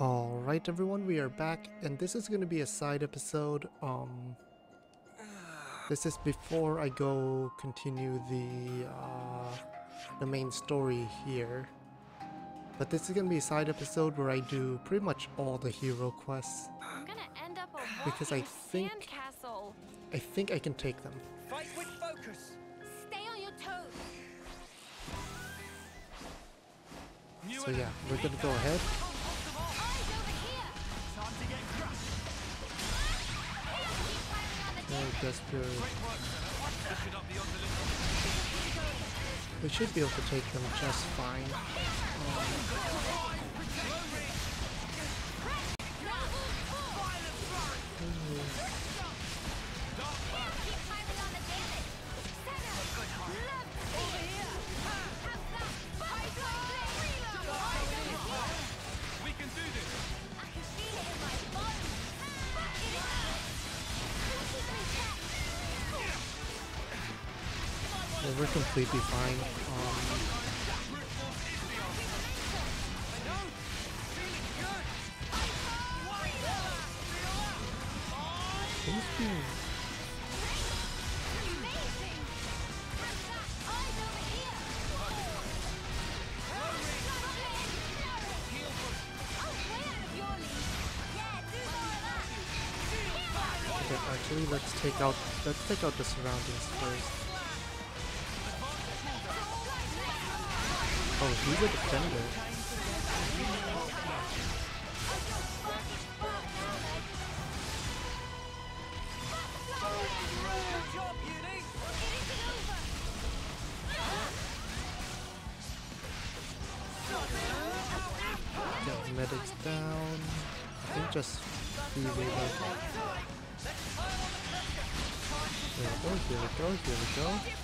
Alright everyone, we are back and this is going to be a side episode. Um, this is before I go continue the, uh, the main story here. But this is going to be a side episode where I do pretty much all the hero quests. I'm gonna end up a Because I think- sandcastle. I think I can take them. Fight with focus. Stay on your toes. So yeah, we're going to go ahead. We should be able to take them just fine. Keep more of that. Okay, actually, let's take out let's take out the surroundings first. He's a defender. Get medics down. I think just three reload. Here we go, here we go, here we go.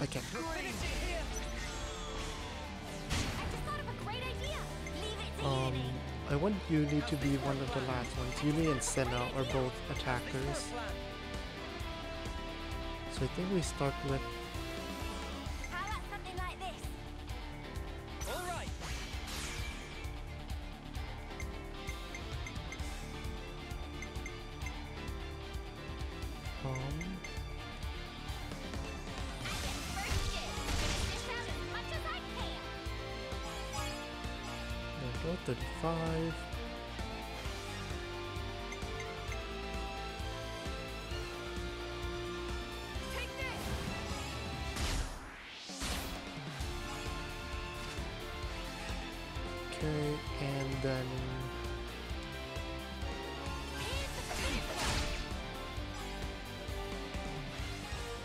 My op- Okay. Finish it here. Um, I want Eunie to be one of the last ones. Eunie and Sena are both attackers. So I think we start with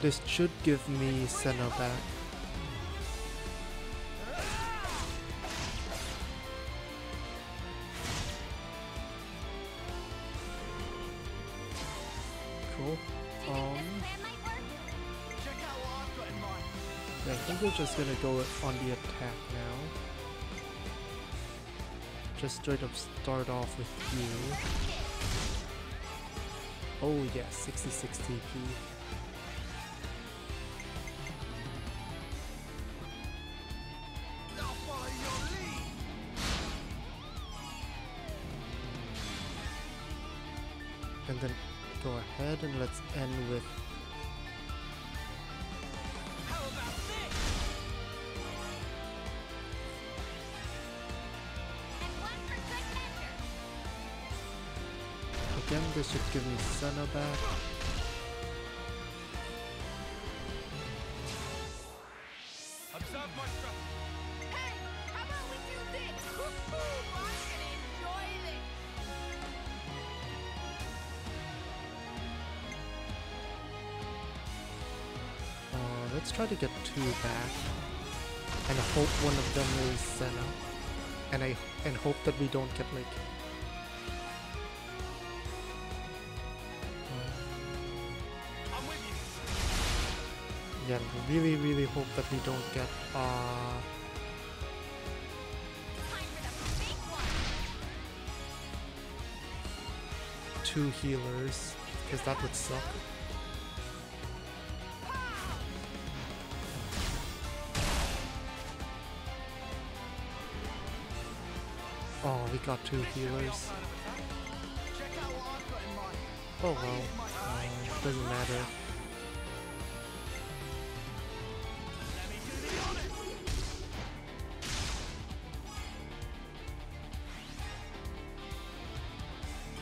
this should give me Sena back. Cool. Um, I think we're just gonna go on the attack now. Just straight up start off with you. Oh yeah, 66 TP. And let's end with How about this? again this should give me Sena back. try to get two back. And hope one of them is Sena. And I and hope that we don't get like hmm. yeah, really, really hope that we don't get, uh... Two healers, because that would suck. We got two healers. Oh well, uh, doesn't matter.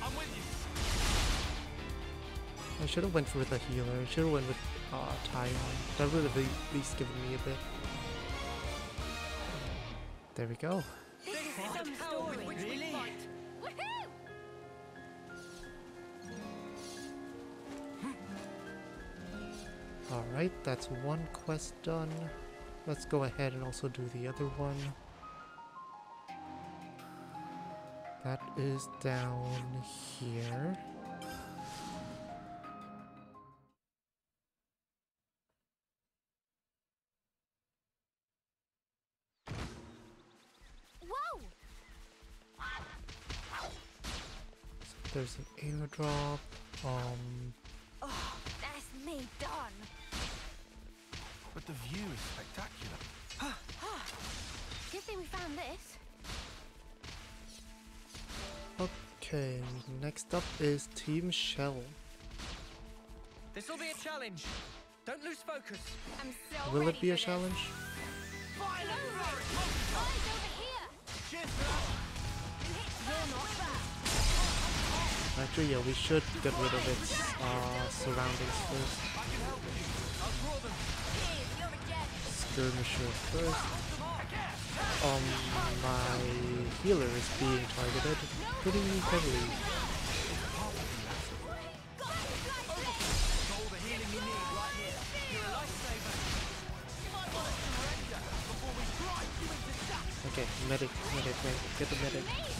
With. I should have went for the healer. I should have went with uh, Taion. That would have at least given me a bit. There we go. This some story. Really? Woohoo! Alright, that's one quest done. Let's go ahead and also do the other one. That is down here. An airdrop. Um, Oh, that's me done. But the view is spectacular. Good thing we found this. okay, next up is Team Chelle. This'll be a challenge. Don't lose focus. I'm so Will ready it be a this. challenge? Eyes over here. Actually, yeah, we should get rid of its uh, surroundings first. Skirmisher first. Um, my healer is being targeted pretty heavily. Okay, medic, medic, medic, get the medic.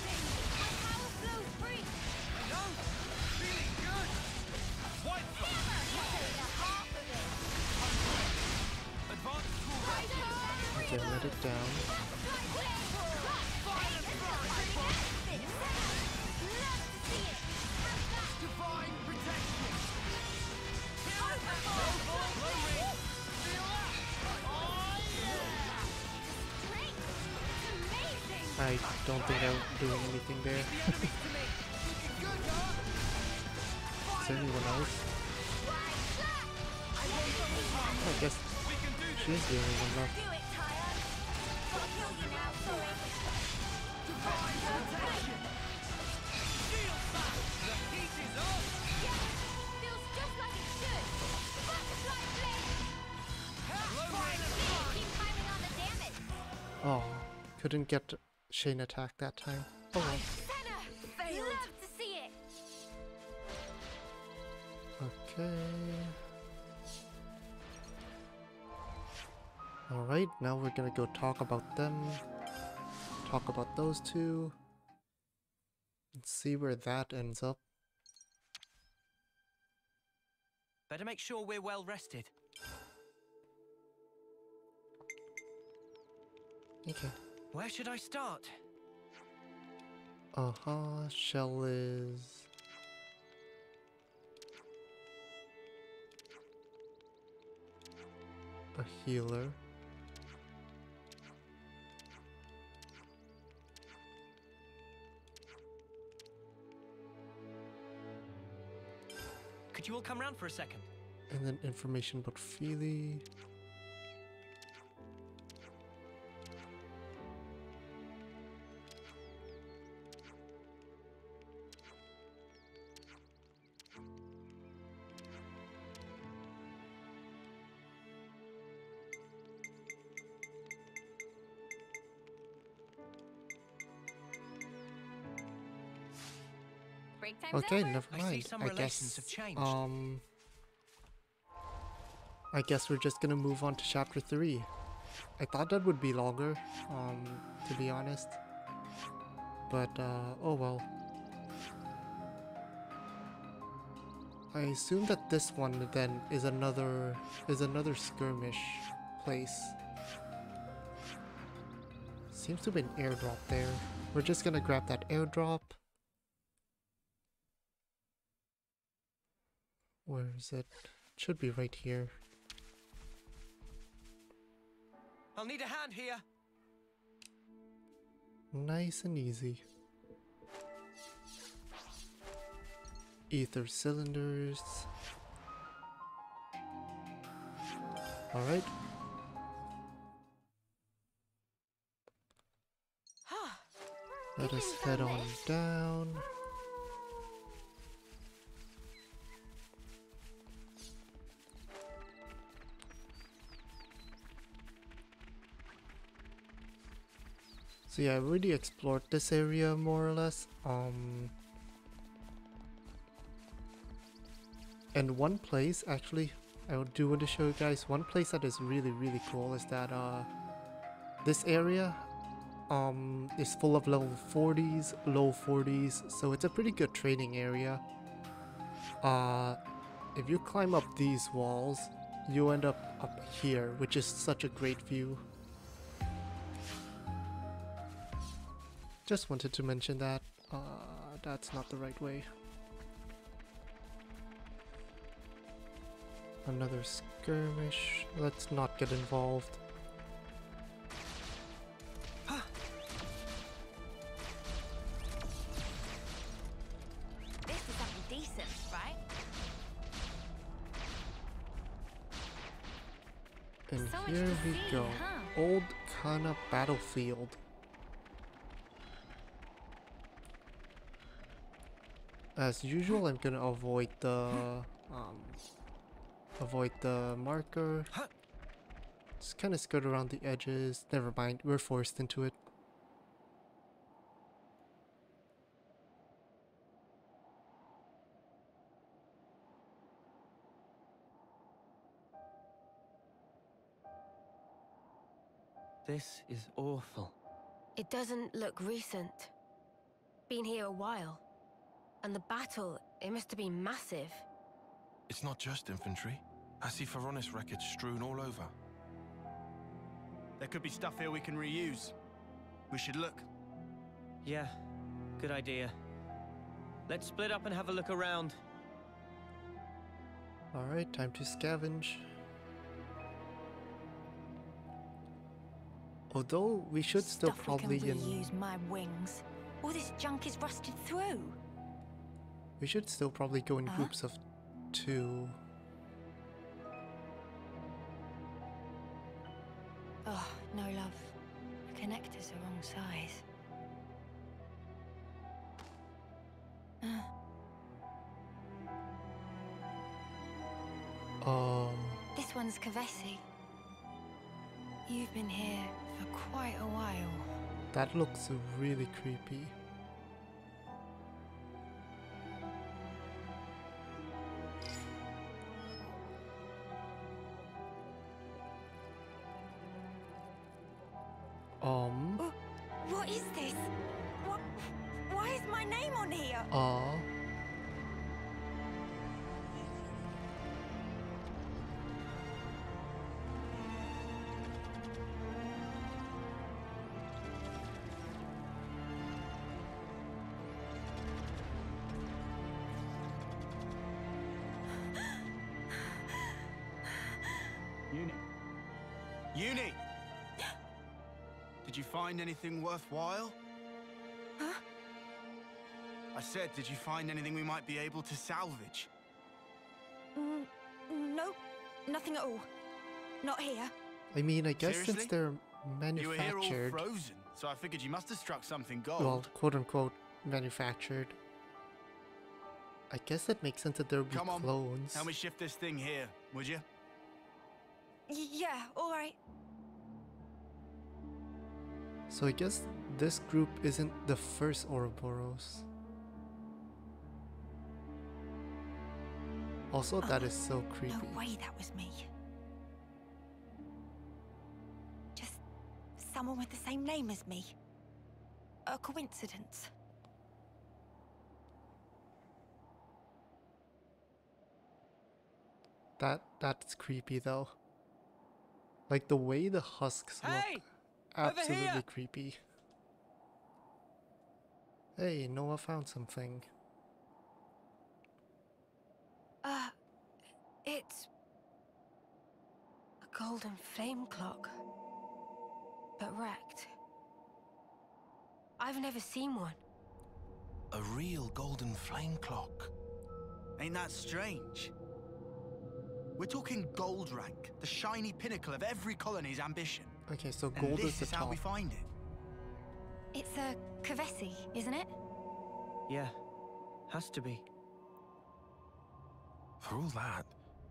Couldn't get chain attack that time. Oh well. Failed. Love to see it. Okay. Alright, now we're gonna go talk about them. Talk about those two. And see where that ends up. Better make sure we're well rested. Okay. Where should I start? Uh-huh, Chelle is... A healer. Could you all come round for a second? And then information about Fili. Okay, over. never I see mind. some I guess. have changed. Um. I guess we're just gonna move on to chapter three. I thought that would be longer, um, to be honest. But uh, oh well. I assume that this one then is another is another skirmish place. Seems to be an airdrop there. We're just gonna grab that airdrop. Where is it? It should be right here. I'll need a hand here. Nice and easy. Ether cylinders. Alright, let us head on down. So yeah, I already explored this area more or less. Um, and one place actually, I do want to show you guys one place that is really really cool is that uh, this area um is full of level 40s, low 40s, so it's a pretty good training area. Uh, if you climb up these walls, you end up up here, which is such a great view. Just wanted to mention that. Uh, that's not the right way. Another skirmish. Let's not get involved. This is something decent, right? And here we go. Old Kana battlefield. As usual, I'm gonna avoid the um, avoid the marker. Just kind of skirt around the edges. Never mind, we're forced into it. This is awful. It doesn't look recent. Been here a while. And the battle, it must have been massive. It's not just infantry. I see Ferronis wreckage strewn all over. There could be stuff here we can reuse. We should look. Yeah, good idea. Let's split up and have a look around. Alright, time to scavenge. Although we should still probably we can in um, reuse my wings. All this junk is rusted through. We should still probably go in Huh? groups of two. Oh, no love. The connector's the wrong size. Um This one's Kevesi. You've been here for quite a while. that looks really creepy. Find anything worthwhile? Huh? I said, did you find anything we might be able to salvage? Mm, nope, nothing at all. Not here. I mean I guess since they're manufactured... You were here all manufactured frozen, so I figured you must have struck something gold. well quote unquote manufactured. I guess that makes sense that there would be Come on, clones. Help me shift this thing here, would you? Y- yeah, all right. So I guess this group isn't the first Ouroboros. Also, that Oh, is so oh, creepy. No way that was me. Just someone with the same name as me. A coincidence. That that's creepy though. Like the way the husks Hey! look, Over absolutely creepy. Hey, Noah found something. Uh, it's a golden flame clock, but wrecked. I've never seen one. A real golden flame clock. Ain't that strange? We're talking gold rank, the shiny pinnacle of every colony's ambition. Okay, so And gold this is the is how top. we find it. It's a Kevesi, isn't it? Yeah, has to be. For all that,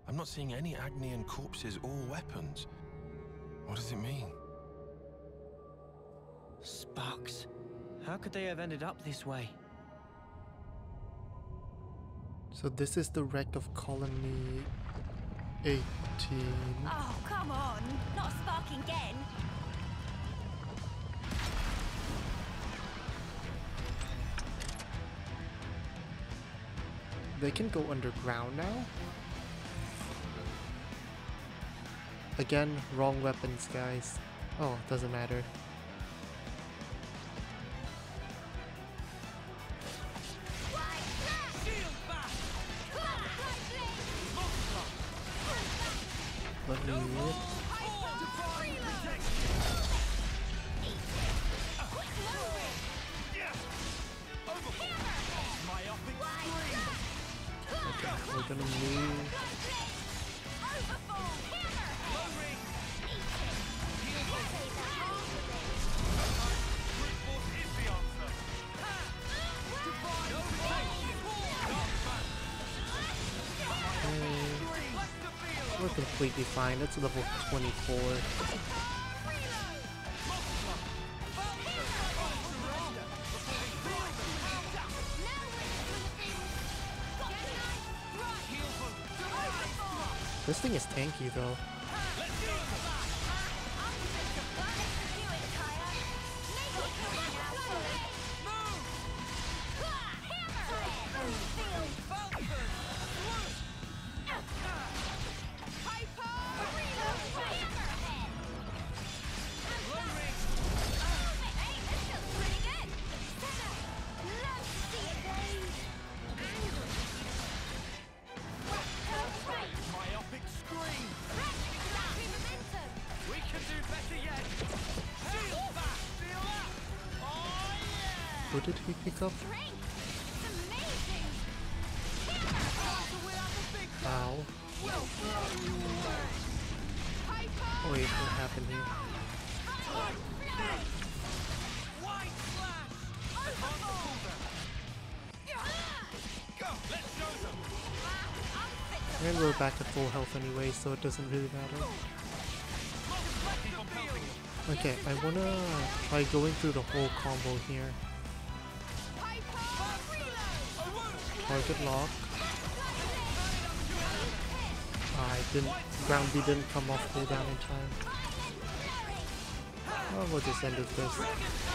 I'm not seeing any Agnian corpses or weapons. What does it mean? Sparks. How could they have ended up this way? So this is the wreck of colony 18. Oh, come on. Not sparking again. They can go underground now? Again, wrong weapons, guys. Oh, doesn't matter. Completely fine. That's level 24. This thing is tanky though. So it doesn't really matter. Okay, I wanna try going through the whole combo here. Target lock. I didn't, ground B didn't come off cooldown in time. Oh, we'll just end with this.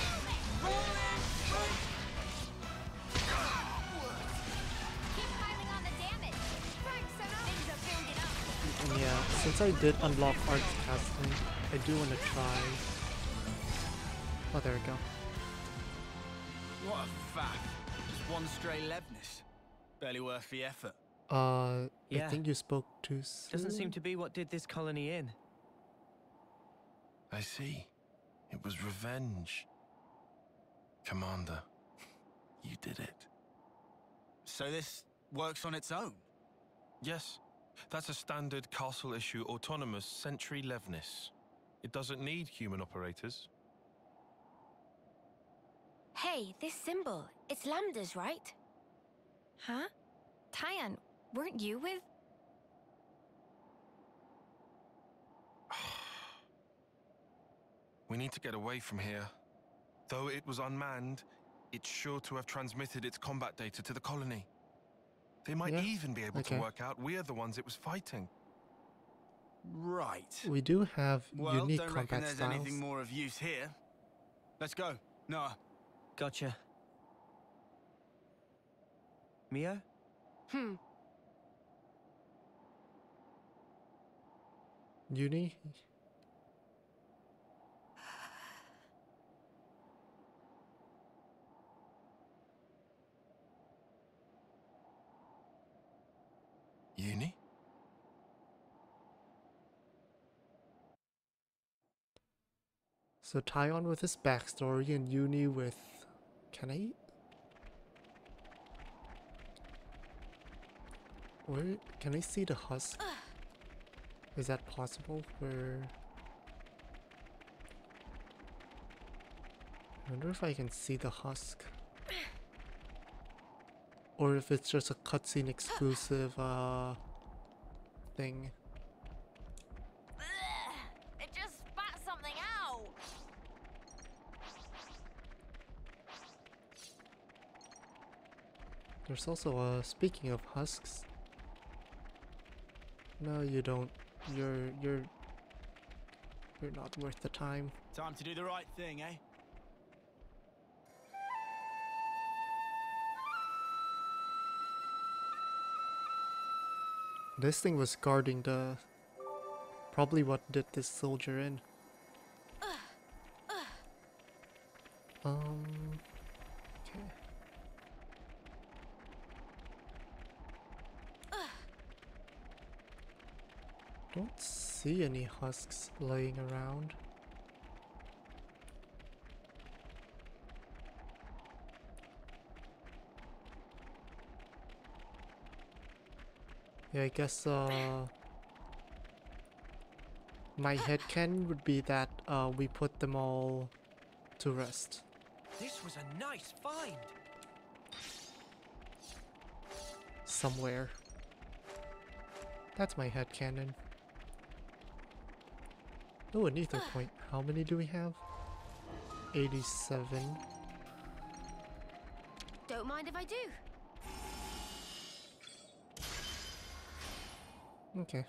Since I did unlock arts casting, I do wanna try. Oh, there we go. What a fact! Just one stray Levnis. Barely worth the effort. Uh, Yeah. I think you spoke too soon. Doesn't seem to be what did this colony in. I see. It was revenge. Commander, you did it. So this works on its own? Yes, that's a standard castle issue autonomous Sentry Levnis. It doesn't need human operators. Hey, this symbol. It's Lambda's, right? Huh? Taion, weren't you with? We need to get away from here. Though it was unmanned, it's sure to have transmitted its combat data to the colony. They might Yeah, even be able okay. to work out we're the ones it was fighting. Right. We do have Well, unique don't reckon combat there's styles. anything more of use here. Let's go. Noah. Gotcha. Mio? Hmm. Eunie? Eunie? So Taion with his backstory and Eunie with... Can I? Where... Can I see the husk? Is that possible? Where... I wonder if I can see the husk. Or if it's just a cutscene exclusive uh thing. It just spat something out. There's also uh speaking of husks. No, you don't. You're you're you're not worth the time. Time to do the right thing, eh? This thing was guarding the probably what did this soldier in. Um. Don't see any husks laying around. Yeah, I guess uh my head headcanon would be that uh we put them all to rest. This was a nice find. somewhere. That's my head headcanon. Oh, an ether point. How many do we have? 87. Don't mind if I do. Okay.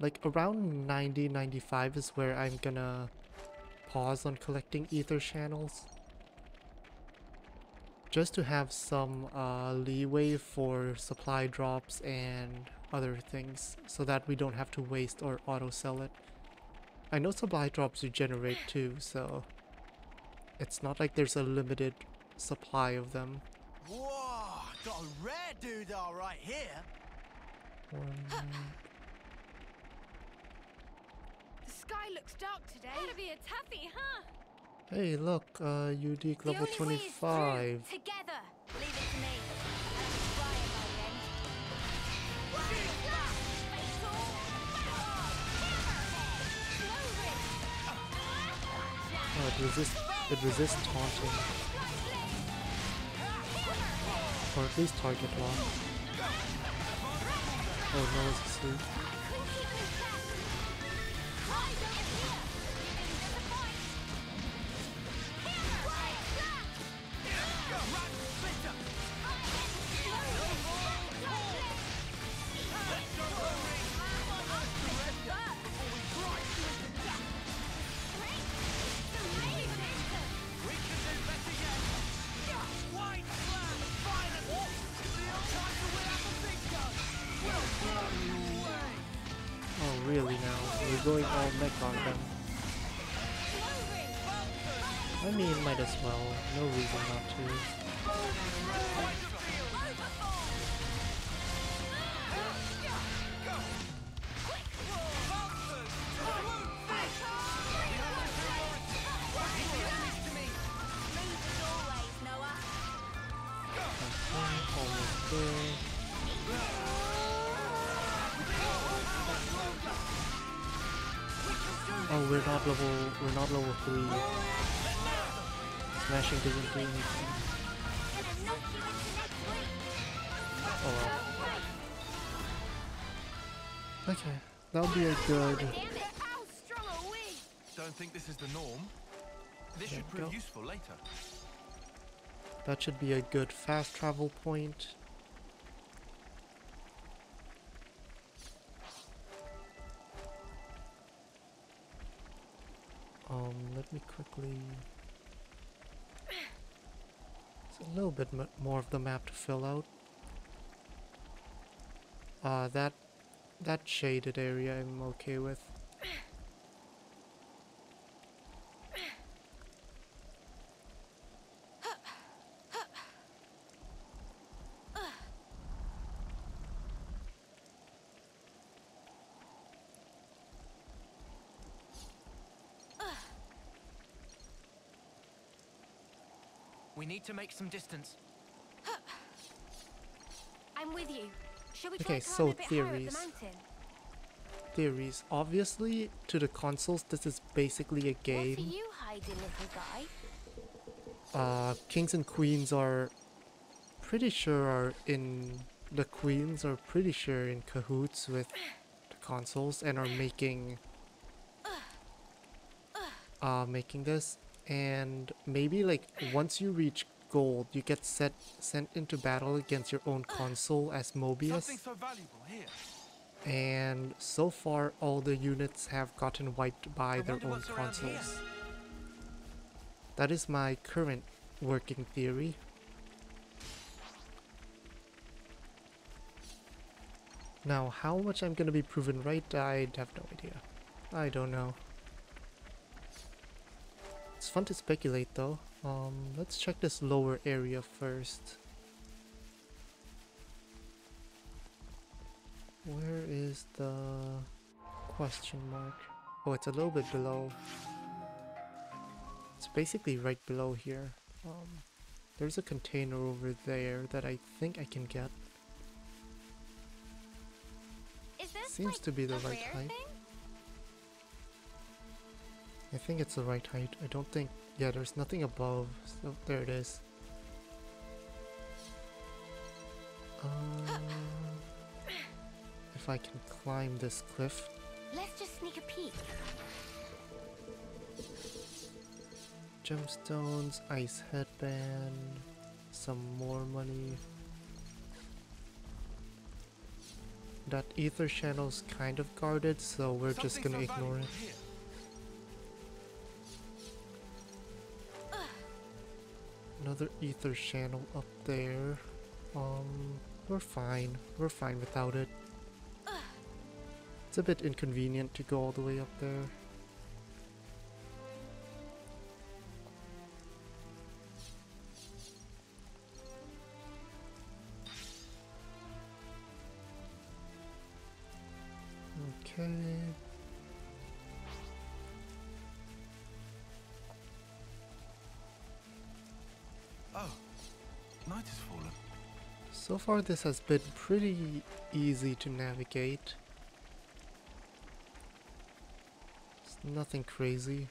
Like around 90, 95 is where I'm gonna pause on collecting ether channels. Just to have some uh, leeway for supply drops and other things so that we don't have to waste or auto sell it. I know supply drops regenerate too, so it's not like there's a limited supply of them. Whoa, got a rare doodah right here. One, The sky looks dark today. Gotta be a toughie, huh? Hey, look, uh, unique level only way is through, 25. Together. Leave it to me. I'll be flying by the end. Fatal battle. Oh, it resists, it resists taunting, or at least target lock. Oh, no, it's asleep. Oh, we're not level. We're not level three. Smashing doesn't do anything. Oh well. Okay, that'll be a good. Don't think this is the norm. This should prove useful later. That should be a good fast travel point. Me quickly. It's a little bit more of the map to fill out. Uh, that that shaded area I'm okay with. We need to make some distance. I'm with you. Shall we Okay, try climb so a bit theories. the? Theories. Obviously, to the Consuls, this is basically a game. What are game. you hiding, little guy? Uh, kings and queens are pretty sure are in the queens are pretty sure in cahoots with the Consuls and are making uh making this and maybe like once you reach gold you get set sent into battle against your own Consul as Moebius so and so far all the units have gotten wiped by I their own what's around here. Consuls. That is my current working theory. Now, how much I'm gonna be proven right, I have no idea. I don't know. It's fun to speculate though. Um, let's check this lower area first. Where is the question mark? Oh, it's a little bit below. It's basically right below here. Um, there's a container over there that I think I can get. Seems like to be the right height. thing? I think it's the right height. I don't think... Yeah, there's nothing above. So there it is. Um, if I can climb this cliff. Let's just sneak a peek. Gemstones, ice headband, some more money. That ether channel's kind of guarded, so we're just gonna ignore it. here. Another ether channel up there. Um, we're fine. We're fine without it. It's a bit inconvenient to go all the way up there. Far this has been pretty easy to navigate. It's nothing crazy.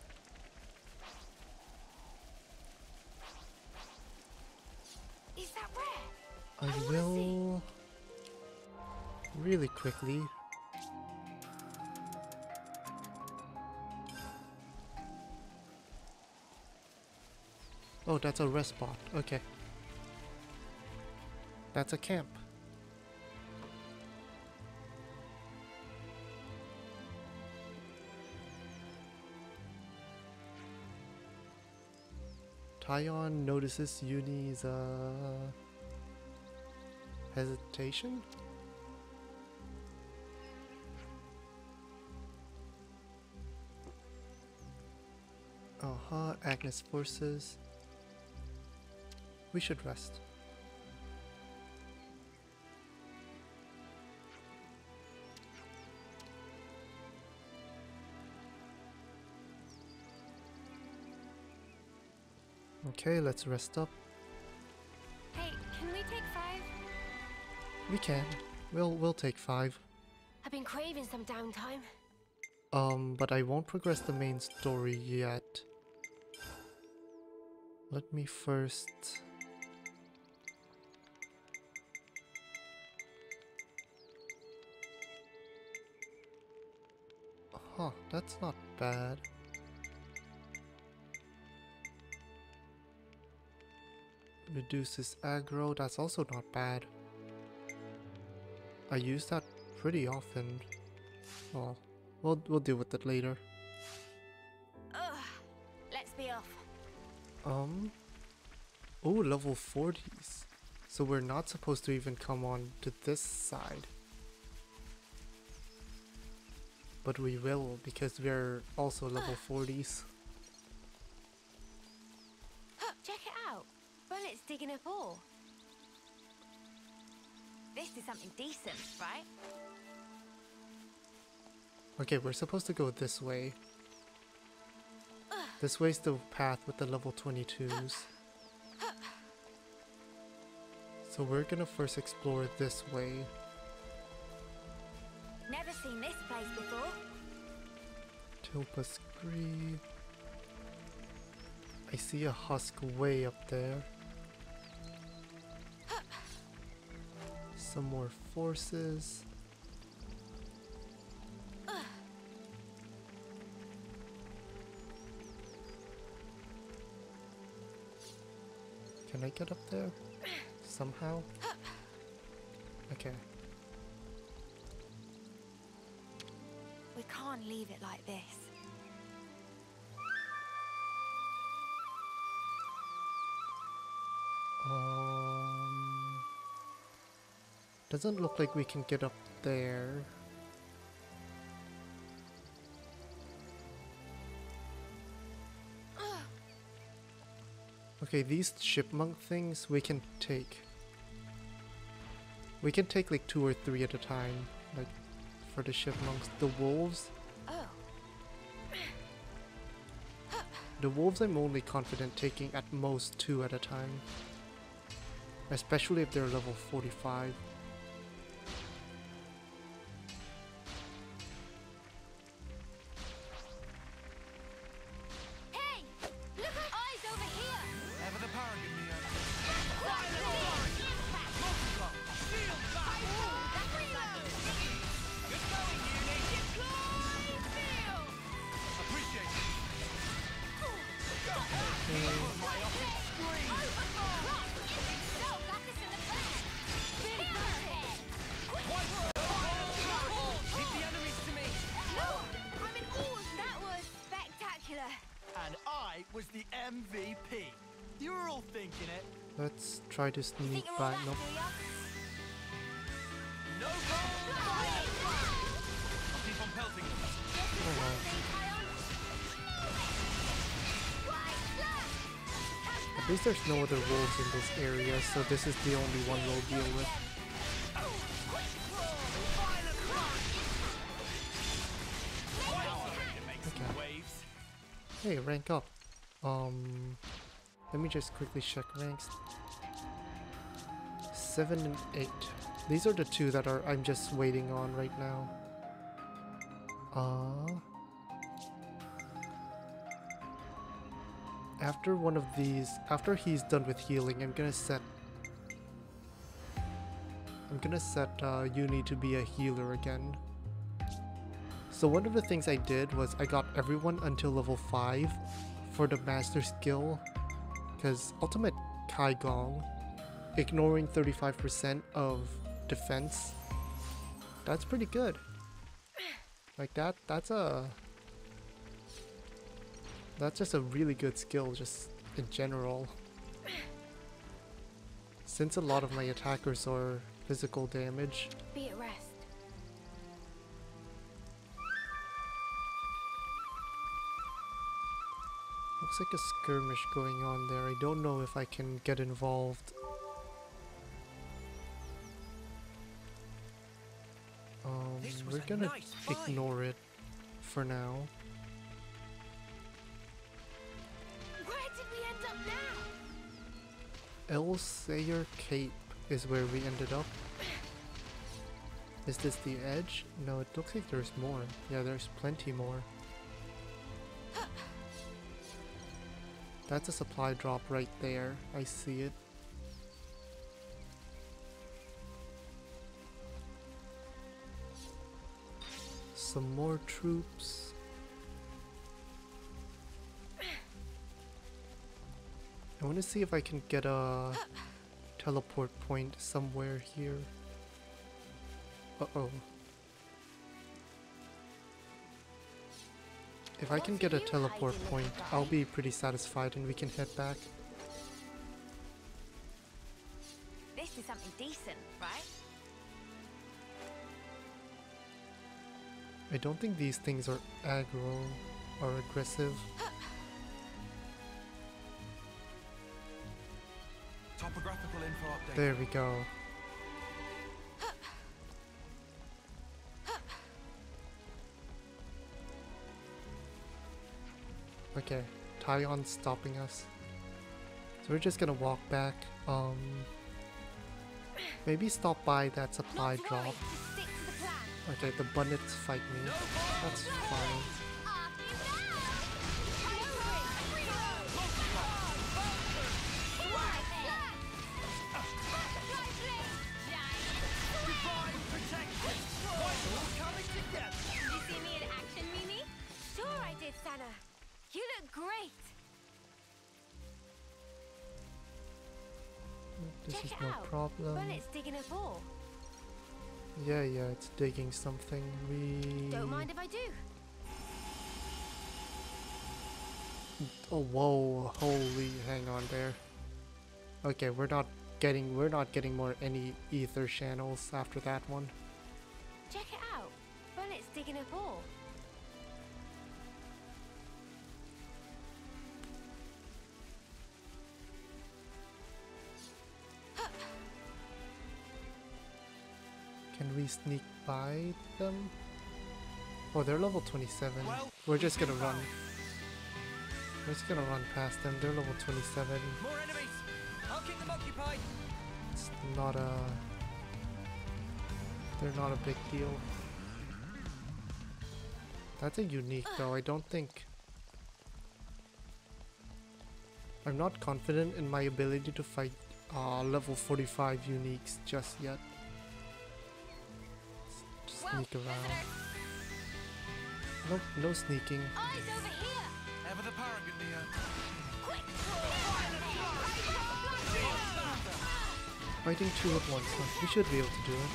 Is that? I I wanna see. will really quickly Oh, that's a rest spot. Okay. That's a camp. Taion notices Eunie's uh, hesitation. Uh huh, Agnus forces. We should rest. Okay, let's rest up. Hey, can we take five? We can. We'll we'll take five. I've been craving some downtime. Um, but I won't progress the main story yet. Let me first. Huh, that's not bad. Reduces aggro, that's also not bad. I use that pretty often. Well, we'll we'll deal with it later. Ugh. Let's be off. Um. Oh, level 40s. So we're not supposed to even come on to this side. But we will because we're also level 40s. Digging. This is something decent, right? Okay, we're supposed to go this way. This way's the path with the level 22s. So we're gonna first explore this way. Never seen this place before. Tilpa Scree. I see a husk way up there. Some more forces. Can I get up there? Somehow? Okay. We can't leave it like this. Doesn't look like we can get up there. Okay, these chipmunk things we can take. We can take like two or three at a time, like for the chipmunks. The wolves, the wolves I'm only confident taking at most two at a time. Especially if they're level 45. Try to sneak Think you're all back. that, Nope. No goal. I'll keep on pelting them. Oh. At least there's no other wolves in this area, so this is the only one we'll deal with. Okay. Hey, rank up. Um, let me just quickly check ranks. Seven and eight. These are the two that are I'm just waiting on right now. Uh. After one of these, after he's done with healing, I'm gonna set. I'm gonna set uh, Eunie to be a healer again. So one of the things I did was I got everyone until level 5 for the master skill because ultimate Kai Gong ignoring 35% of defense that's pretty good. Like that that's a that's just a really good skill just in general. Since a lot of my attackers are physical damage, Be at rest. Looks like a skirmish going on there. I don't know if I can get involved. We're gonna nice fight. ignore it for now. Where did we end up now? El Sayer Cape is where we ended up. Is this the edge? No, it looks like there's more. Yeah, there's plenty more. That's a supply drop right there. I see it. Some more troops. I want to see if I can get a teleport point somewhere here. Uh-oh. If I can get a teleport point, I'll be pretty satisfied and we can head back. This is something decent, right? I don't think these things are aggro or aggressive. Topographical info update. There we go. Okay, Taion stopping us. So we're just gonna walk back. Um, Maybe stop by that supply Not to drop. Okay, the bunnets fight me. That's fine. Digging something. We. Don't mind if I do. Oh, whoa! Holy, hang on there. Okay, we're not getting we're not getting more any ether channels after that one. Check it out. Well, it's digging up ore. Can we sneak by them? Oh, they're level 27. Well, We're just gonna run. We're just gonna run past them. They're level 27. More enemies! I'll keep them occupied! It's not a. They're not a big deal. That's a unique though. I don't think. I'm not confident in my ability to fight uh, level 45 uniques just yet. S- Sneak around. Nope, no sneaking. Eyes over here. Ever the paragon, Noah. Quick. Fighting two at once. huh? We should be able to do it.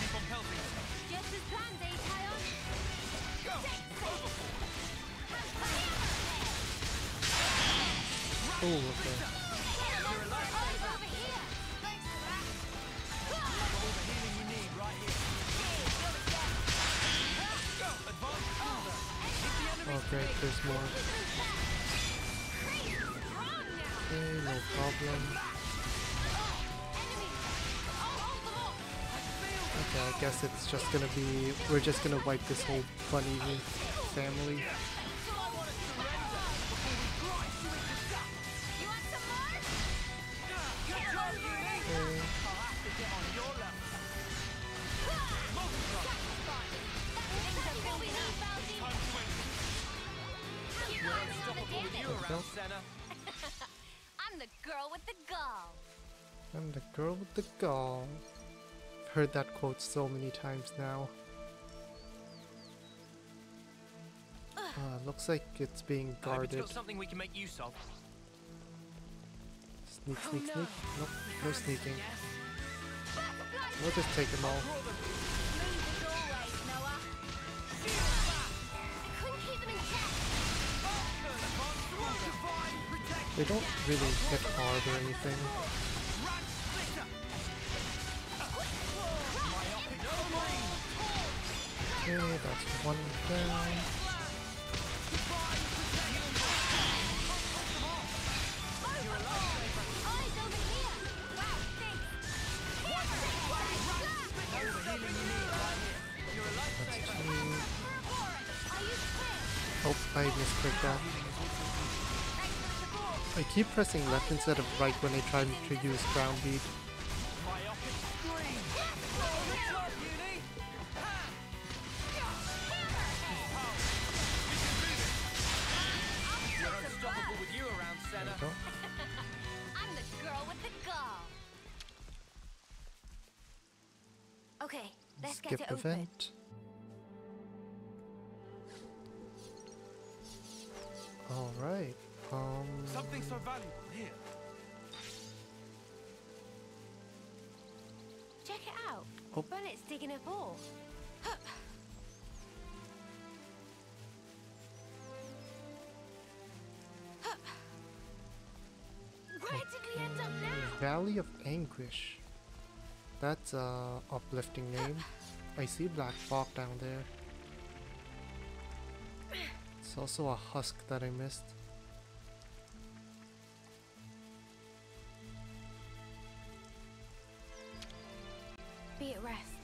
Keep on pelting. Just as planned, eh, Kion? Oh, okay. Eyes guess it's just gonna be. We're just gonna wipe this whole bunny family. Heard that quote so many times now. Uh, looks like it's being Hope it's guarded. something we can make use of. Sneak, sneak, sneak. Nope, no sneaking. We'll just take them all. Draw them. smooth as always, Noah. I couldn't keep them in check. Advance through divine protection. They don't really hit hard or anything. Okay, that's one down. Oh, I misclicked that. I keep pressing left instead of right when I try to use ground beat. Valley of Anguish. That's a uplifting name. I see Black Fog down there. It's also a husk that I missed. Be at rest.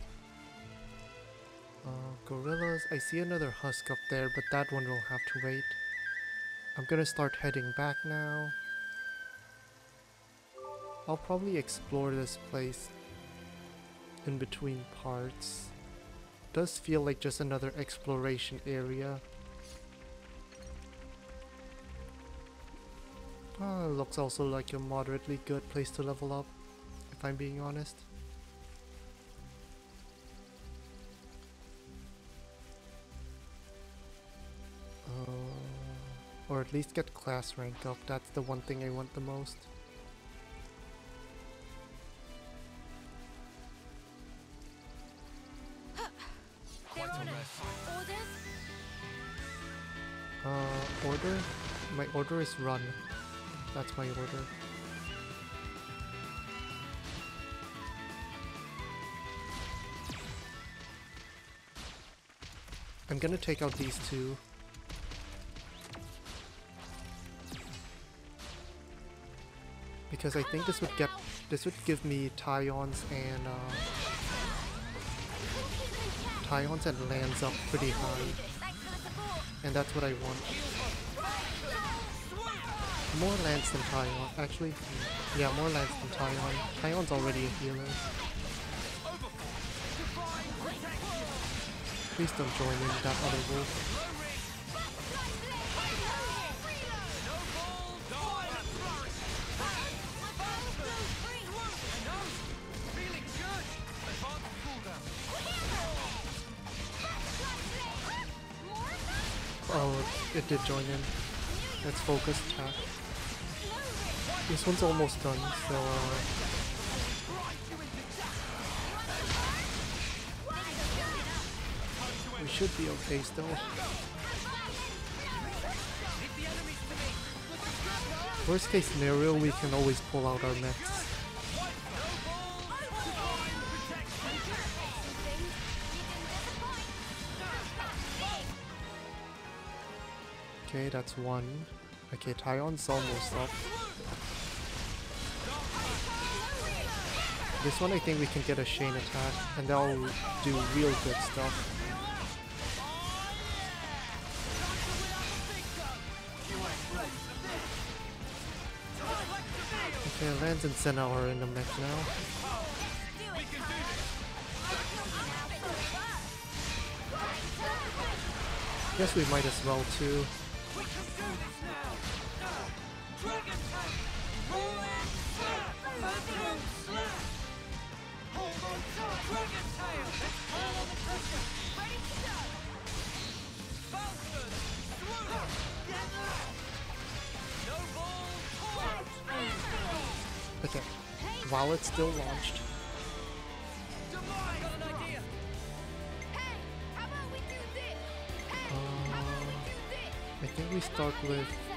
Uh, gorillas. I see another husk up there, but that one will have to wait. I'm gonna start heading back now. I'll probably explore this place in between parts. Does feel like just another exploration area. Ah, looks also like a moderately good place to level up, if I'm being honest. Uh, or at least get class rank up, that's the one thing I want the most. Order? My order is run. That's my order. I'm gonna take out these two. Because I think this would get this would give me Taion's and uh, Taion's and Lanz up pretty high. And that's what I want. More Lanz than Taion. Actually, yeah, more Lanz than Taion. Taion's already a healer. Please don't join in that other wolf. Oh, it did join in. Let's focus attack. This one's almost done, so we should be okay still. Worst case scenario, we can always pull out our mechs. Okay, that's one. Okay, Taion's almost up. This one I think we can get a chain attack, and that'll do real good stuff. Okay, Lanz and Sena are in the mix now. Guess we might as well too. Okay, while it's still launched, Got an idea. Hey, how about we do this? Hey, how uh, about we do this? I think we start with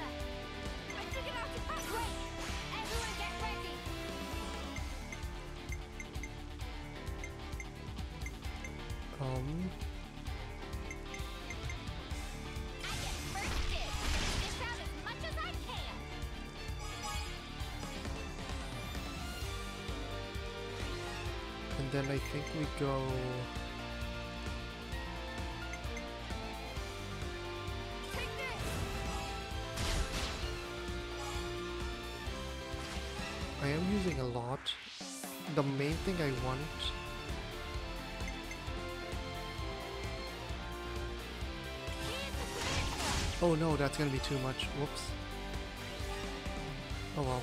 go. I am using a lot. The main thing I want. Oh no, that's gonna be too much. Whoops. Oh well.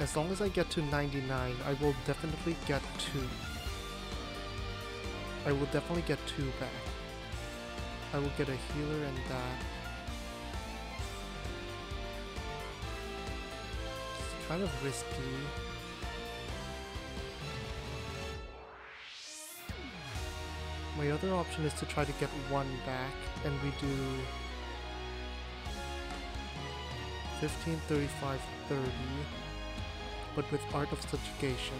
As long as I get to 99, I will definitely get two. I will definitely get two back. I will get a healer and that. It's kind of risky. My other option is to try to get one back, and we do 15, 35, 30, but with Art of Subjugation.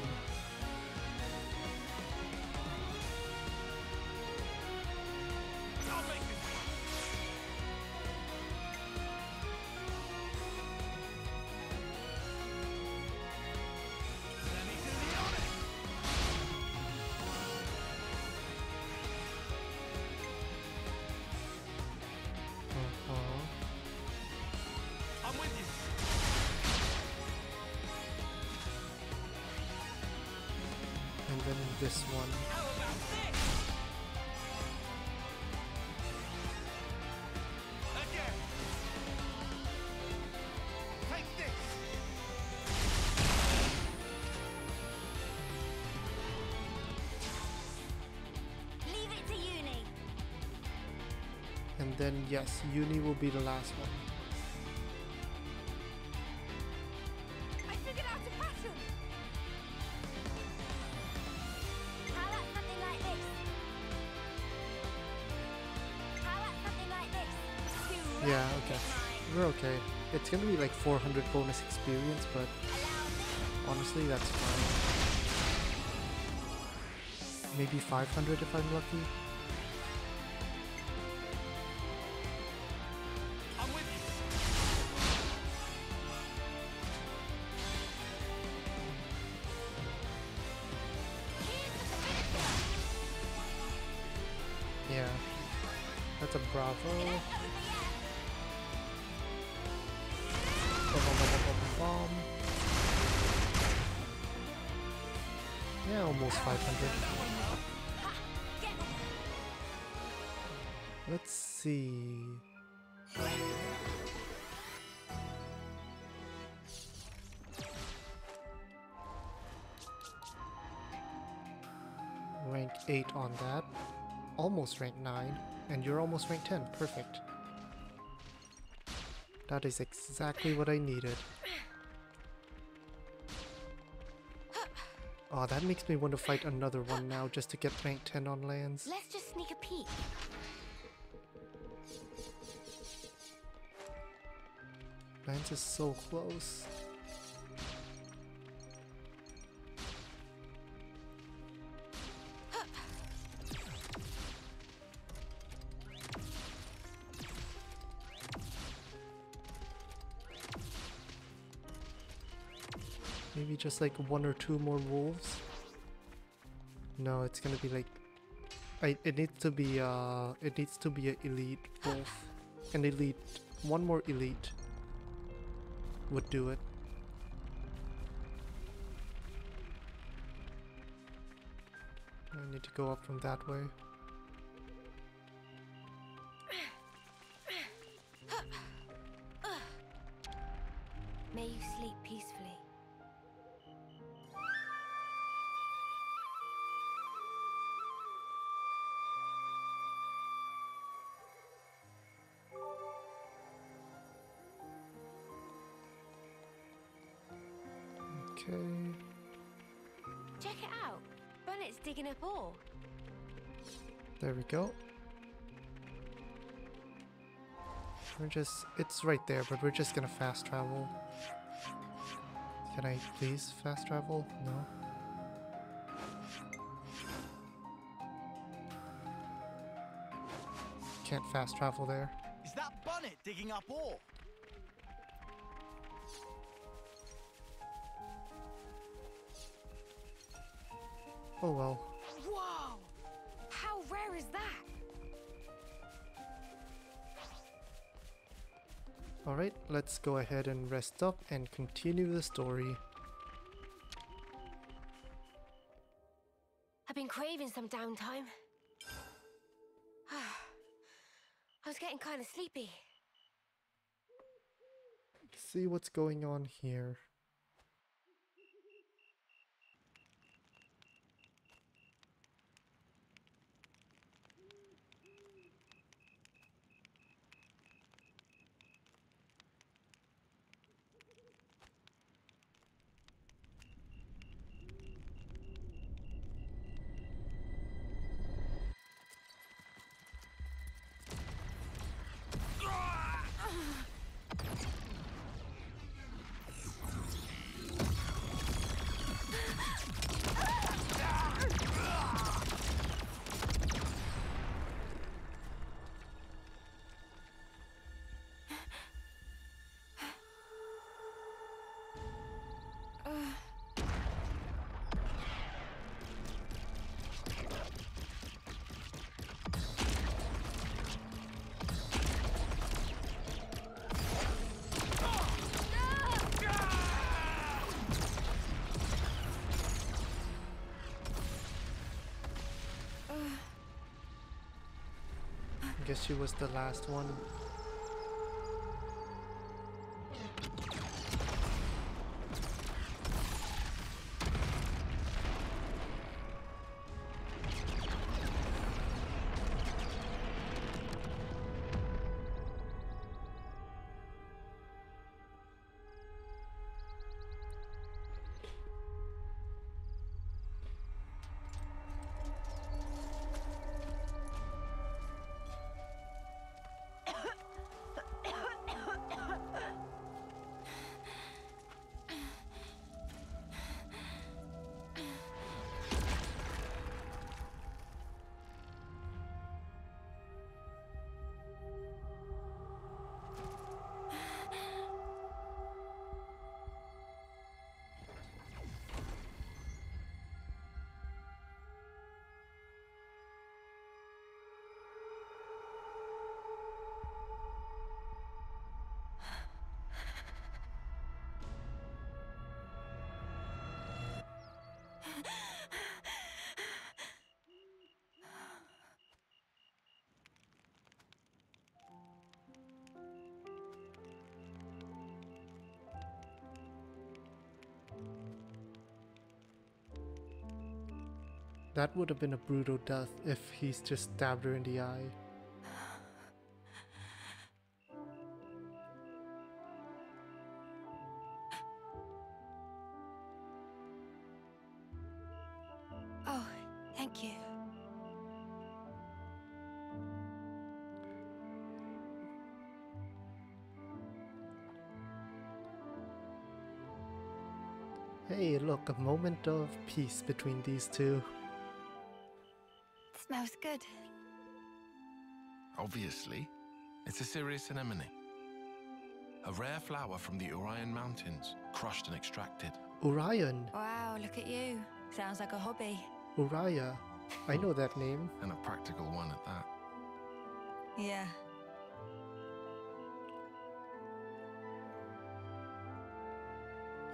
Leave it to Eunie. And then, yes, Eunie will be the last one. It's gonna be like 400 bonus experience, but honestly, that's fine. Maybe 500 if I'm lucky. Almost rank 9. And you're almost rank 10. Perfect. That is exactly what I needed. Oh, that makes me want to fight another one now just to get rank 10 on Lanz. Let's just sneak a peek. Lanz is so close. Maybe just like one or two more wolves. No, it's gonna be like, I, it needs to be uh, it needs to be an elite wolf, an elite, one more elite would do it. I need to go up from that way. Just, it's right there, but we're just gonna fast travel. Can I please fast travel? No. Can't fast travel there. Is that Bonnet digging up ore? Oh well. Alright, let's go ahead and rest up and continue the story. I've been craving some downtime. I was getting kind of sleepy. See what's going on here. Guess she was the last one. That would have been a brutal death if he's just stabbed her in the eye. Oh, thank you. Hey, look, a moment of peace between these two. Smells good. Obviously, it's a serious anemone. A rare flower from the Orion Mountains, crushed and extracted. Orion, Wow, look at you. Sounds like a hobby. Uriah. I know that name. And a practical one at that. Yeah.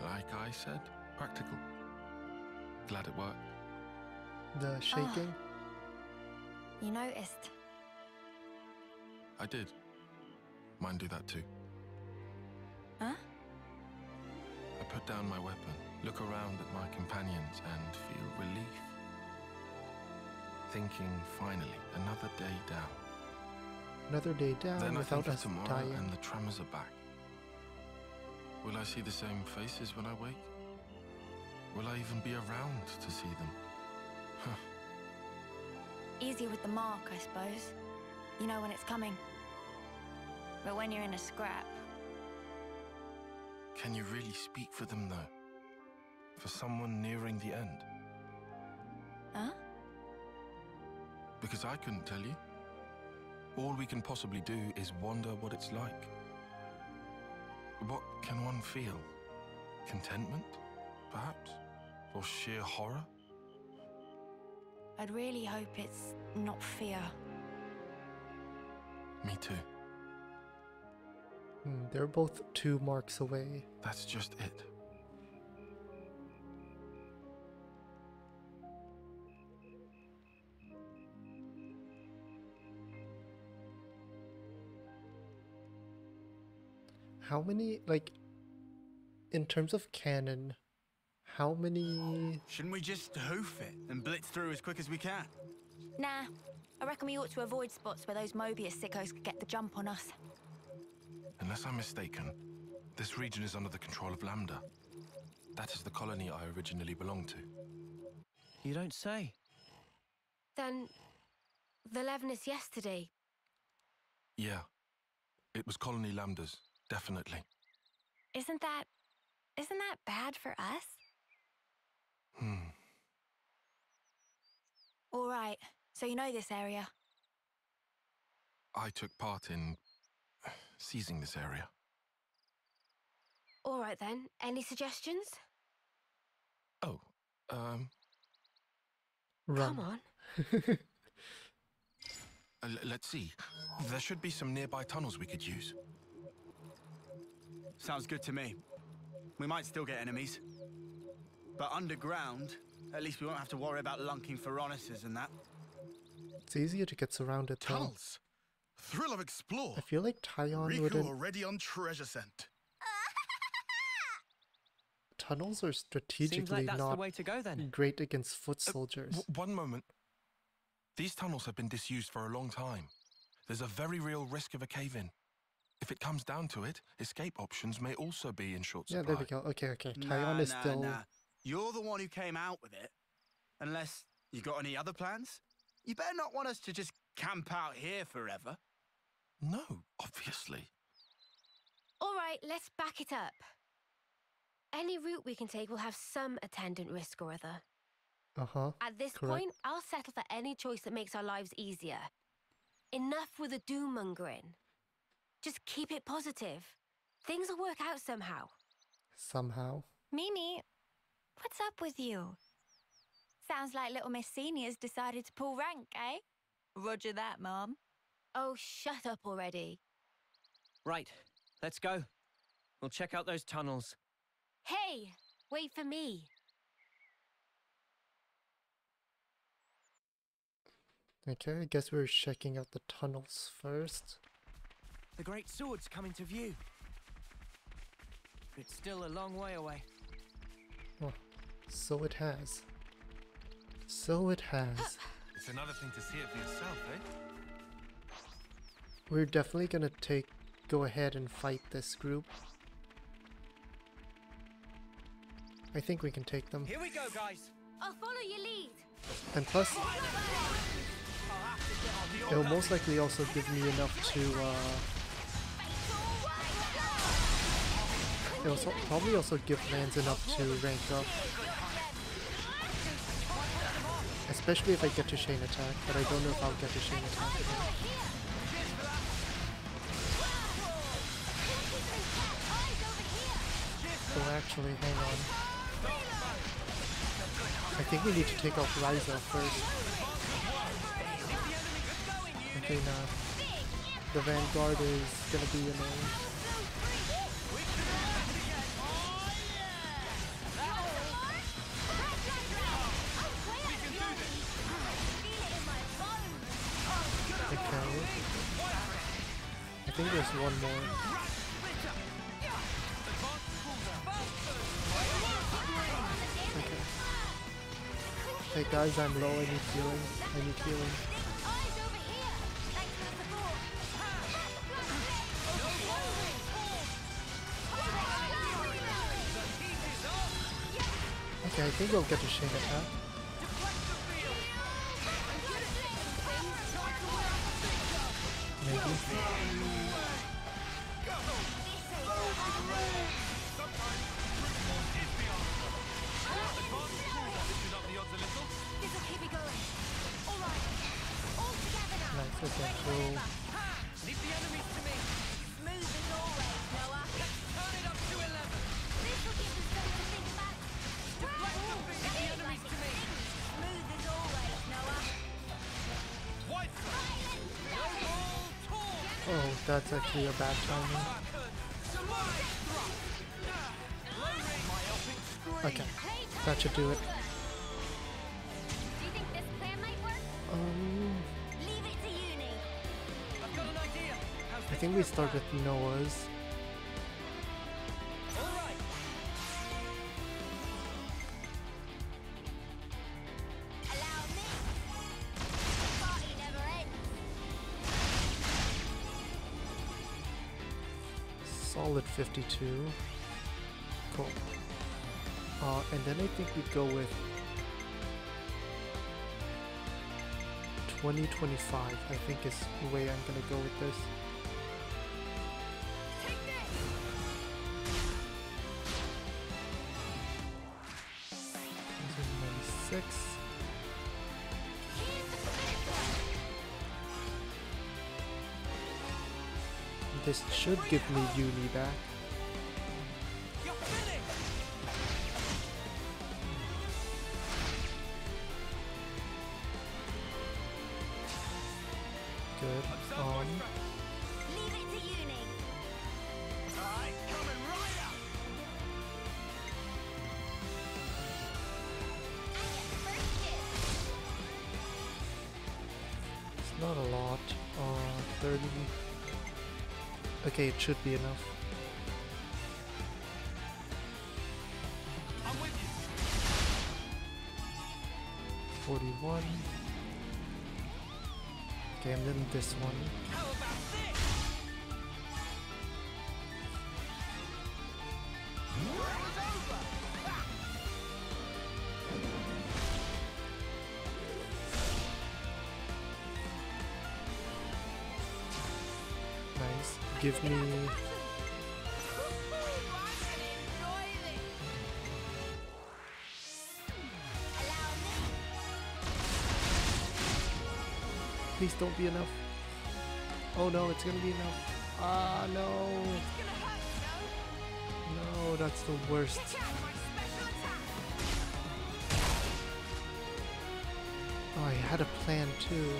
Like I said, practical. Glad it worked. The shaking. Oh. You noticed. I did. Mine do that too. Huh? I put down my weapon, look around at my companions, and feel relief. Thinking, finally, another day down. Another day down then I think us tomorrow dying. and the tremors are back. Will I see the same faces when I wake? Will I even be around to see them? Easier with the mark, I suppose. You know when it's coming. But when you're in a scrap, Can you really speak for them, though? For someone nearing the end? huh? Because I couldn't tell you. All we can possibly do is wonder what it's like. What can one feel? Contentment, perhaps? Or sheer horror? I'd really hope it's not fear. Me too. Hmm, they're both two marks away. That's just it. How many, like, in terms of canon, how many. Shouldn't we just hoof it and blitz through as quick as we can? Nah, I reckon we ought to avoid spots where those Moebius sickos could get the jump on us. Unless I'm mistaken, this region is under the control of Lambda. That is the colony I originally belonged to. You don't say. Then, the Levnis yesterday. Yeah. It was Colony Lambda's, definitely. Isn't that. Isn't that bad for us? Hmm. All right, so you know this area. I took part in seizing this area. All right then, any suggestions? Oh, um, Run. Come on. uh, let's see. There should be some nearby tunnels we could use. Sounds good to me. We might still get enemies. But underground, at least we won't have to worry about lunking for and that. It's easier to get surrounded though. Tunnels? Thrill of explore. I feel like Taion Riku wouldn't. already on treasure scent. Tunnels are strategically like that's the not way to go then. great against foot Uh, soldiers. w- one moment. These tunnels have been disused for a long time. There's a very real risk of a cave in. If it comes down to it, escape options may also be in short supply. yeah, supply. there we go. Okay, okay. Taion Nah, is nah, still. nah. You're the one who came out with it. Unless you got any other plans? You better not want us to just camp out here forever. No, obviously. All right, let's back it up. Any route we can take will have some attendant risk or other. Uh huh. At this Correct. point, I'll settle for any choice that makes our lives easier. Enough with the doom mongering. Just keep it positive. Things will work out somehow. Somehow. Mimi, what's up with you? Sounds like little Miss Senior's decided to pull rank, eh? Roger that, Mom. Oh, shut up already. Right, let's go. We'll check out those tunnels. Hey, wait for me. Okay, I guess we're checking out the tunnels first. The great sword's coming to view. It's still a long way away. So it has. So it has. It's another thing to see it for yourself, eh? We're definitely gonna take go ahead and fight this group. I think we can take them. Here we go, guys. I'll follow your lead. And plus, it'll most likely also give me enough to, uh, it'll also, probably also give Lanz enough to rank up. Especially if I get to chain attack, but I don't know if I'll get to chain attack again. So actually, hang on. I think we need to take off Rhyza first. Okay, nah. The Vanguard is gonna be annoying. Guys, I'm low. I need healing. I need healing. Okay, I think we'll get to chain attack. Actually a bad timing. Okay, that should do it. Um, I think we start with Noah's. Solid 52. Cool. Uh, and then I think we go with 2025. I think is the way I'm gonna go with. This should give me Eunie back. It should be enough. I'm with you. 41. Okay, and then this one. Give me. Please don't be enough. Oh no, it's gonna be enough. Ah, no. No, that's the worst. Oh, I had a plan too.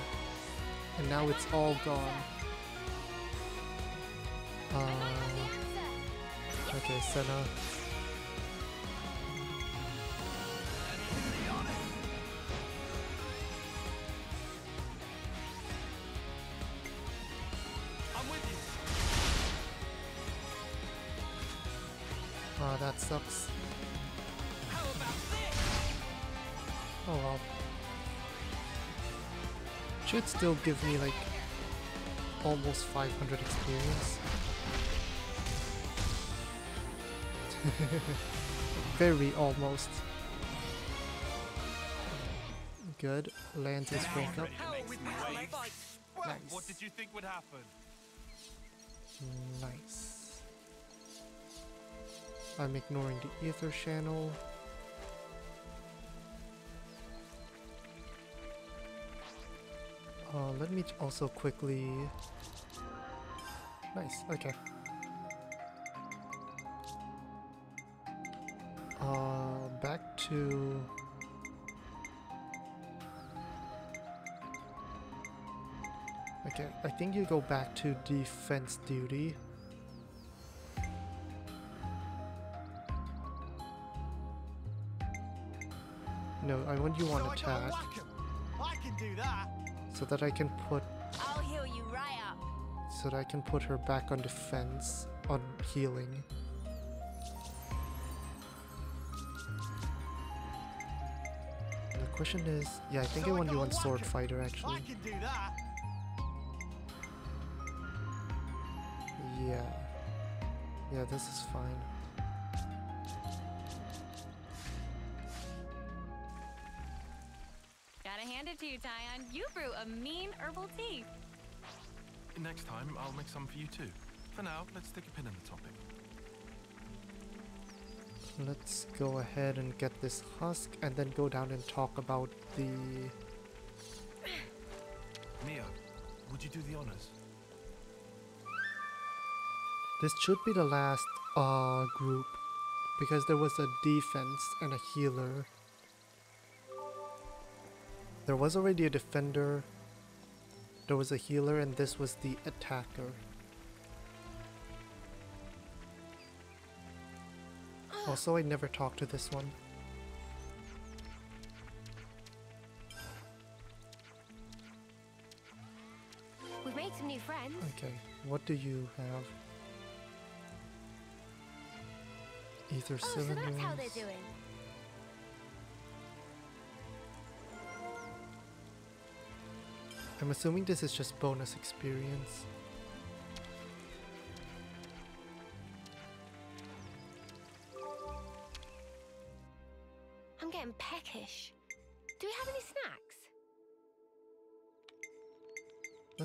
And now it's all gone. Uh, okay, Sena. I'm. Ah, that sucks. Oh well. Should still give me like almost 500 experience. Very almost. Good. Lanz his wake up. Hell with my fight. Well, Nice. what did you think would happen? Nice. I'm ignoring the ether channel. Uh, let me also quickly. Nice. Okay. Uh, back to. Okay, I think you go back to defense duty. No, I want you on So attack. I can do that. so that I can put I'll heal you right up. so that I can put her back on defense on healing. Question is, yeah, I think So I I want you gotta on whack sword 'em. fighter I actually. can do that. Yeah. Yeah, this is fine. Gotta hand it to you, Taion. You brew a mean herbal tea. Next time, I'll make some for you too. For now, let's stick a pin in the topic. Let's go ahead and get this husk and then go down and talk about the Mio, would you do the honors? This should be the last uh group because there was a defense and a healer. There was already a defender. There was a healer and this was the attacker. Also, I never talked to this one. We've made some new friends. Okay, what do you have? Ether Oh, so that's how they're doing. I'm assuming this is just bonus experience.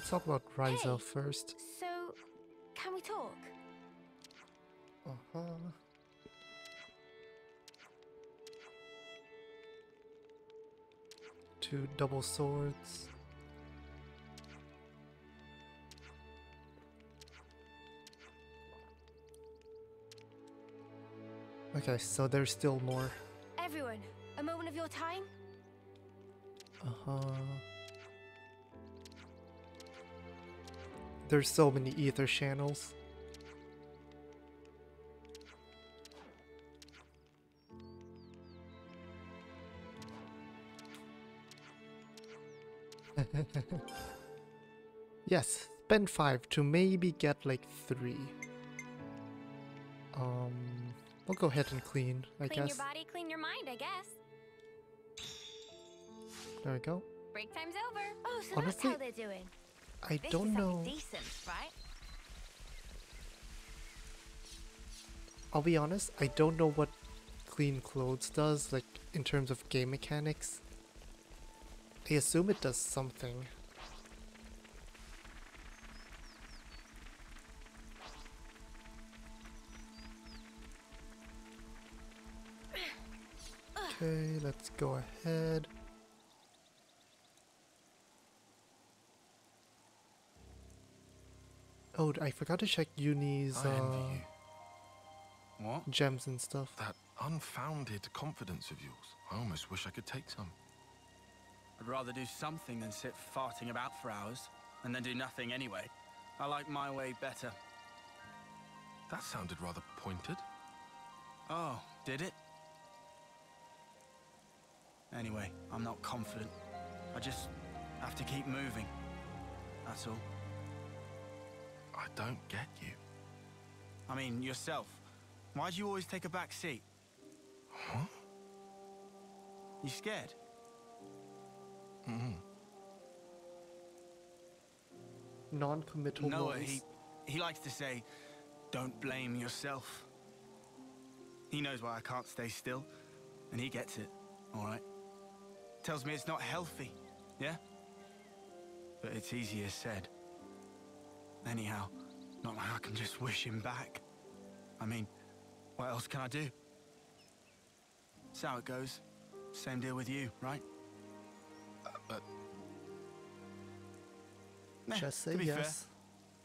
Talk about Rizel Hey. first. So, can we talk? Uh-huh. Two double swords. Okay, so there's still more. Everyone, a moment of your time? Uh-huh. There's so many ether channels. yes, spend five to maybe get like three. Um, we'll go ahead and clean, I Clean guess. your body, clean your mind, I guess. There we go. Break time's over. Oh, so Honestly, that's how they're doing. I This don't know. decent, right? I'll be honest, I don't know what clean clothes does, like in terms of game mechanics. I assume it does something. Okay, let's go ahead. Oh, I forgot to check Eunie's uh, you. What? gems and stuff. That unfounded confidence of yours. I almost wish I could take some. I'd rather do something than sit farting about for hours and then do nothing anyway. I like my way better. That sounded rather pointed. Oh, did it? Anyway, I'm not confident. I just have to keep moving. That's all. I don't get you. I mean, yourself. Why do you always take a back seat? Huh? You scared? Mm. Non-committal Noah, noise. he, he likes to say, don't blame yourself. He knows why I can't stay still, and he gets it, all right? Tells me it's not healthy, yeah? But it's easier said. Anyhow, not like I can just wish him back. I mean, what else can I do? That's how it goes. Same deal with you, right? Uh, but Nah, Just eh, to say be fair, yes.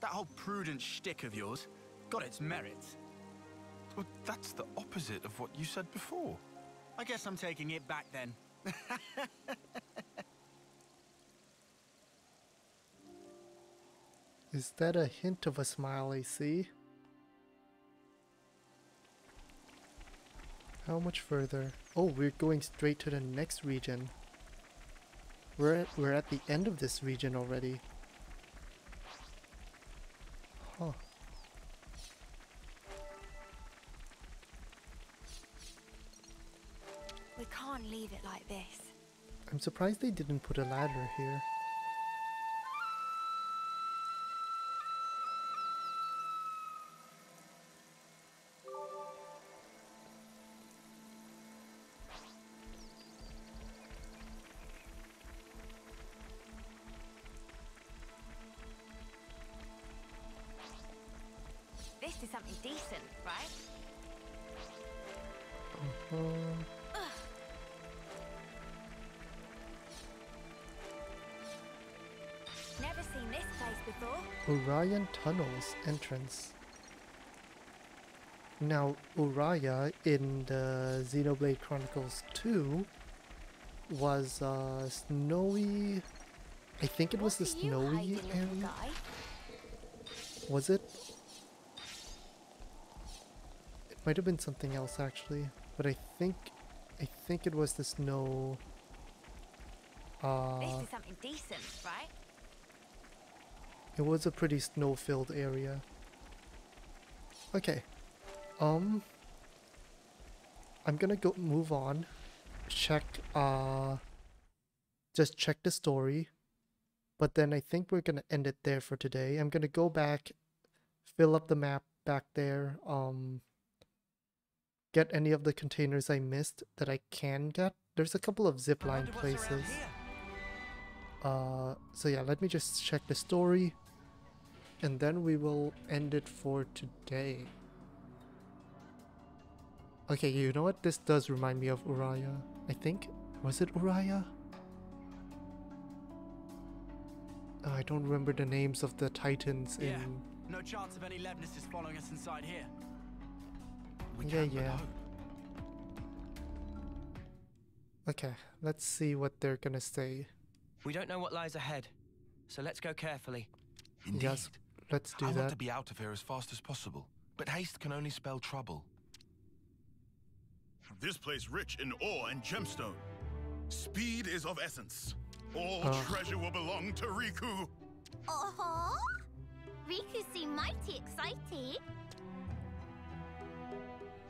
that whole prudent shtick of yours got its merits. well, that's the opposite of what you said before. I guess I'm taking it back then. Is that a hint of a smile I see? How much further? Oh, we're going straight to the next region. We're at, we're at the end of this region already. Huh. We can't leave it like this. I'm surprised they didn't put a ladder here. Orion Tunnels entrance. Now, Uraya in the Xenoblade Chronicles 2 was uh, snowy. I think it was the What are you snowy area. Was it? It might have been something else actually, but I think I think it was the snow. Uh, This is something decent, right? It was a pretty snow-filled area. Okay. Um I'm going to go move on. Check uh just check the story. But then I think we're going to end it there for today. I'm going to go back fill up the map back there um get any of the containers I missed that I can get. There's a couple of zipline wonder what's around places. Uh, so yeah, let me just check the story, and then we will end it for today. Okay, you know what? This does remind me of Uraya. I think was it Uraya? Oh, I don't remember the names of the titans Yeah. in. No chance of any Levnises following us inside here. We Yeah, can but yeah. Okay, let's see what they're gonna say. We don't know what lies ahead, so let's go carefully. Indeed. Yes, let's do I want to be out of here as fast as possible, but haste can only spell trouble. This place rich in ore and gemstone. Speed is of essence. All Ugh. treasure will belong to Riku. Uh-huh. Riku seem mighty excited.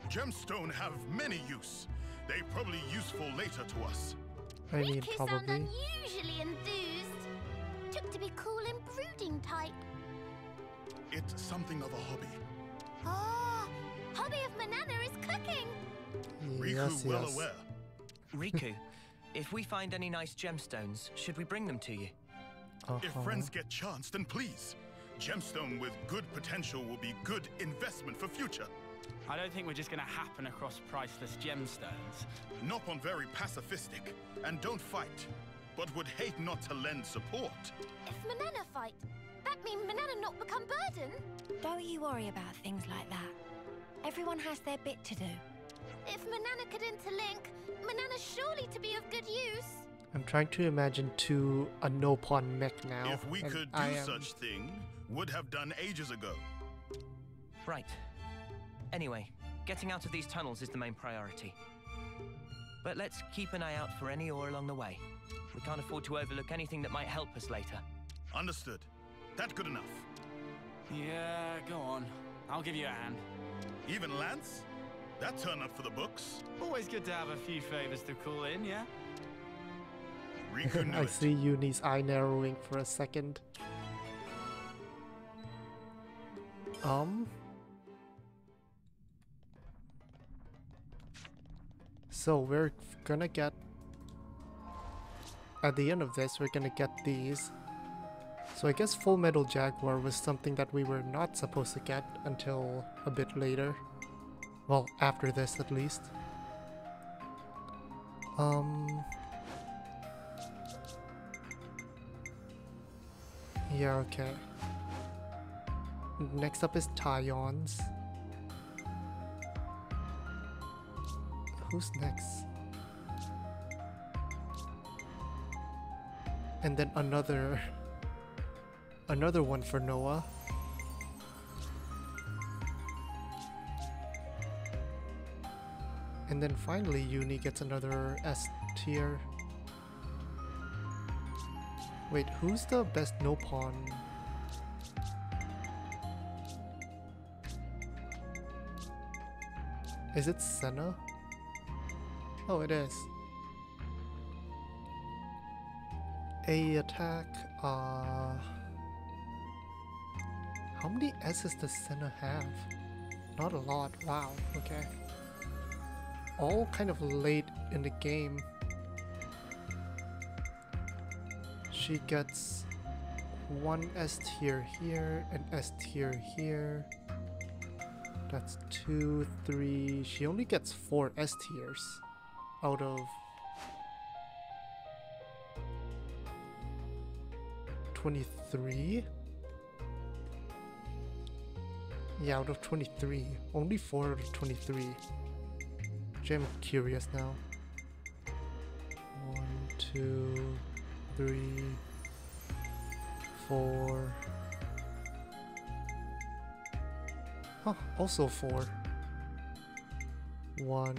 Gemstone have many use. They probably useful later to us. I mean, Riku sound unusually enthused. Took to be cool and brooding type. It's something of a hobby. Ah, hobby of Manana is cooking. Riku Yes, well yes. aware. Riku, if we find any nice gemstones, should we bring them to you? If Uh-huh. friends get chance, then please. Gemstone with good potential will be good investment for future. I don't think we're just gonna happen across priceless gemstones. Nopon very pacifistic and don't fight, but would hate not to lend support. If Manana fight, that mean Manana not become burden? Don't you worry about things like that. Everyone has their bit to do. If Manana could interlink, Manana surely to be of good use. I'm trying to imagine two a Nopon mech now. if we could do am- such thing, would have done ages ago. Right. Anyway, getting out of these tunnels is the main priority. But let's keep an eye out for any ore along the way. We can't afford to overlook anything that might help us later. Understood. That good enough. Yeah, go on. I'll give you a hand. Even Lanz? That turn up for the books. Always good to have a few favors to call in, yeah? Riku knew I see Eunie's eye narrowing for a second. Um. So we're gonna get. At the end of this, we're gonna get these. So I guess Full Metal Jaguar was something that we were not supposed to get until a bit later. Well, after this at least. Um. Yeah, okay. Next up is Taion's. Who's next? And then another another one for Noah. And then finally Eunie gets another S tier. Wait, who's the best Nopon? Is it Sena? Oh, it is. A attack, uh... How many S's does Sena have? Not a lot, wow, okay. All kind of late in the game. She gets one S tier here, an S tier here. That's two, three. She only gets four S tiers out of 23. Yeah, out of 23. Only 4 out of 23. Which I'm curious now. One, two, three, four. Huh, also four. One,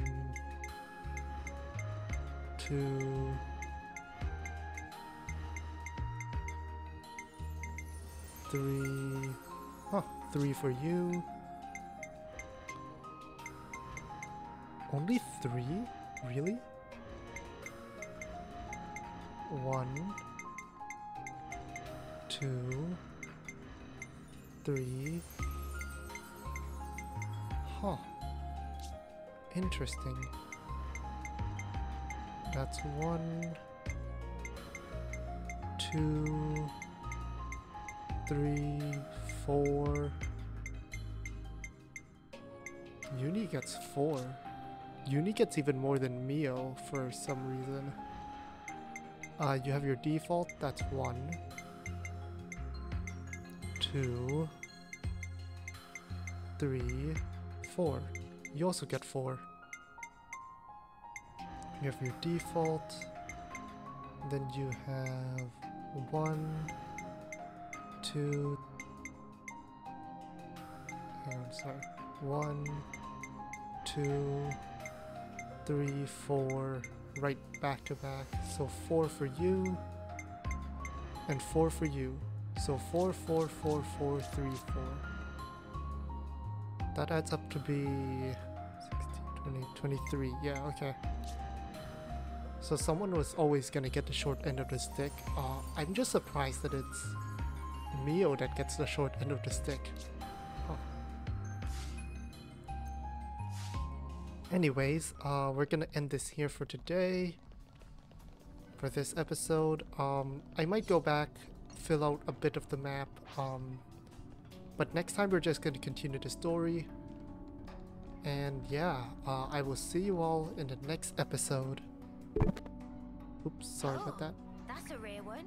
two, three. Three for you. Only three? Really? One, two, three. Huh. Interesting. That's one, two, three, four. Eunie gets four. Eunie gets even more than Mio for some reason. Uh, you have your default, that's one, two, three, four. You also get four. You have your default, then you have one, two, hang on, sorry, one, two, three, four, right back to back. So four for you, and four for you. So four, four, four, four, three, four. That adds up to be 16, 20, 23. Yeah, okay. So someone was always gonna get the short end of the stick. Uh, I'm just surprised that it's Mio that gets the short end of the stick. Anyways, uh, we're gonna end this here for today. For this episode, um, I might go back, fill out a bit of the map, um, but next time we're just gonna continue the story. And yeah, uh, I will see you all in the next episode. Oops, sorry about Oh. that. That's a rare one.